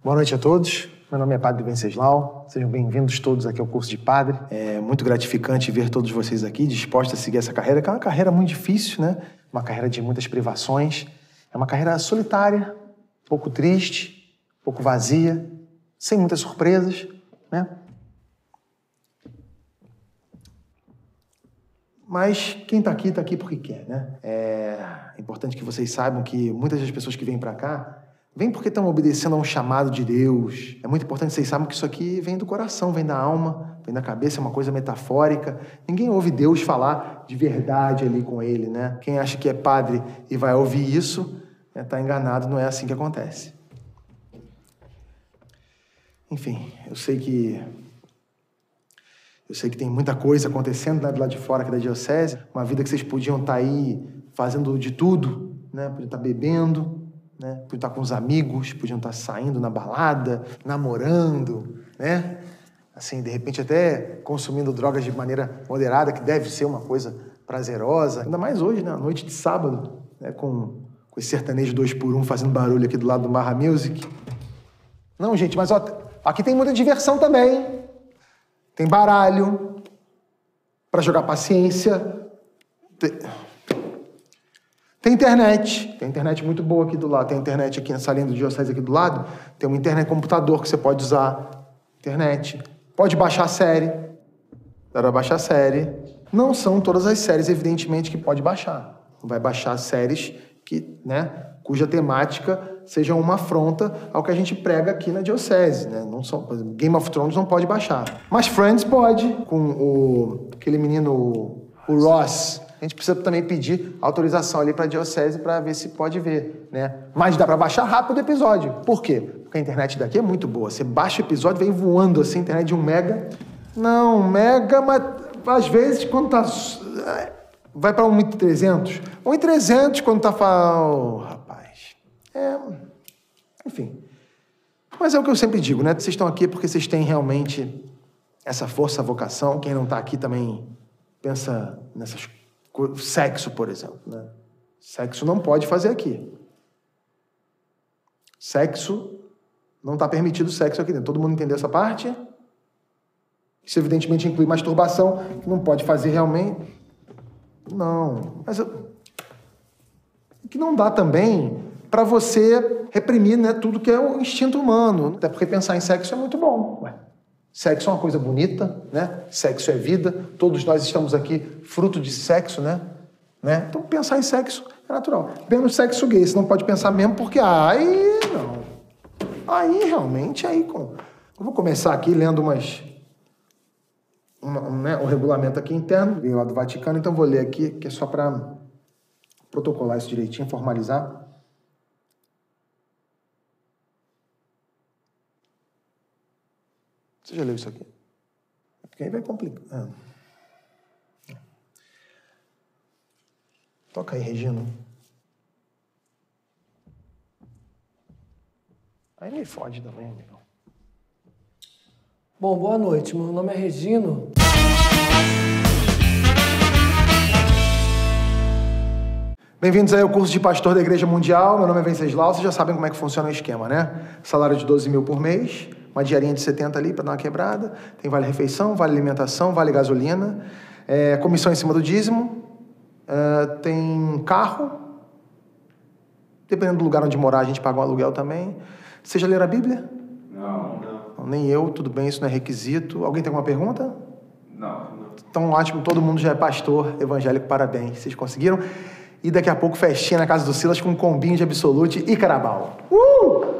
Boa noite a todos. Meu nome é Padre Venceslau. Sejam bem-vindos todos aqui ao curso de Padre. É muito gratificante ver todos vocês aqui dispostos a seguir essa carreira, que é uma carreira muito difícil, né? Uma carreira de muitas privações. É uma carreira solitária, pouco triste, pouco vazia, sem muitas surpresas, né? Mas quem está aqui, está aqui porque quer, né? É importante que vocês saibam que muitas das pessoas que vêm para cá vêm porque estão obedecendo a um chamado de Deus. É muito importante vocês saibam que isso aqui vem do coração, vem da alma, vem da cabeça, é uma coisa metafórica. Ninguém ouve Deus falar de verdade ali com ele, né? Quem acha que é padre e vai ouvir isso, está enganado, não é assim que acontece. Enfim, eu sei que eu sei que tem muita coisa acontecendo né, do lado de fora aqui da diocese, uma vida que vocês podiam estar tá aí fazendo de tudo, né? Podiam estar tá bebendo, né? Podiam estar com os amigos, podiam estar saindo na balada, namorando, né? Assim, de repente até consumindo drogas de maneira moderada, que deve ser uma coisa prazerosa. Ainda mais hoje, né? Noite de sábado, né? Com, com esse sertanejo dois por um fazendo barulho aqui do lado do Marra Music. Não, gente, mas ó, aqui tem muita diversão também. Tem baralho para jogar paciência. Tem... tem... internet. Tem internet muito boa aqui do lado. Tem internet aqui na salinha do Diocese aqui do lado. Tem uma internet computador que você pode usar. Internet. Pode baixar a série. Dá pra baixar a série. Não são todas as séries, evidentemente, que pode baixar. Vai baixar séries que, né, cuja temática seja uma afronta ao que a gente prega aqui na diocese, né? Não são, Game of Thrones não pode baixar. Mas Friends pode, com o aquele menino o Ross. A gente precisa também pedir autorização ali para a diocese para ver se pode ver, né? Mas dá para baixar rápido o episódio. Por quê? Porque a internet daqui é muito boa. Você baixa o episódio, vem voando assim, internet de um mega. Não, mega, mas às vezes quando tá vai para 1.300. 1.300 quando tá falando, é, enfim. Mas é o que eu sempre digo, né? Vocês estão aqui porque vocês têm realmente essa força, vocação. Quem não está aqui também pensa nessas. Sexo, por exemplo. Né? Sexo não pode fazer aqui. Sexo, não está permitido sexo aqui dentro. Todo mundo entendeu essa parte? Isso evidentemente inclui masturbação, que não pode fazer realmente. Não. Mas eu... que não dá também para você reprimir né, tudo que é o instinto humano. Até porque pensar em sexo é muito bom. Ué. Sexo é uma coisa bonita, né? Sexo é vida. Todos nós estamos aqui fruto de sexo, né? né? Então pensar em sexo é natural. Menos sexo gay, você não pode pensar mesmo porque aí não. Aí realmente aí. Eu vou começar aqui lendo umas uma, né, um regulamento aqui interno, veio lá do Vaticano, então vou ler aqui, que é só para protocolar isso direitinho, formalizar. Você já leu isso aqui? É porque aí vai complicar. Ah. Toca aí, Regina. Aí me fode também, amigo. Bom, boa noite. Meu nome é Regino. Bem-vindos aí ao curso de pastor da Igreja Mundial. Meu nome é Venceslau. Vocês já sabem como é que funciona o esquema, né? Salário de 12 mil por mês uma diarinha de 70 ali para dar uma quebrada. Tem vale refeição, vale alimentação, vale gasolina, é, comissão em cima do dízimo, é, tem carro. Dependendo do lugar onde morar, a gente paga um aluguel também. Você já leram a Bíblia? Não, não. Nem eu, tudo bem, isso não é requisito. Alguém tem alguma pergunta? Não, não. Então, ótimo, todo mundo já é pastor evangélico, parabéns. Vocês conseguiram? E daqui a pouco festinha na casa do Silas com um combinho de Absolute e Carabal. Uh!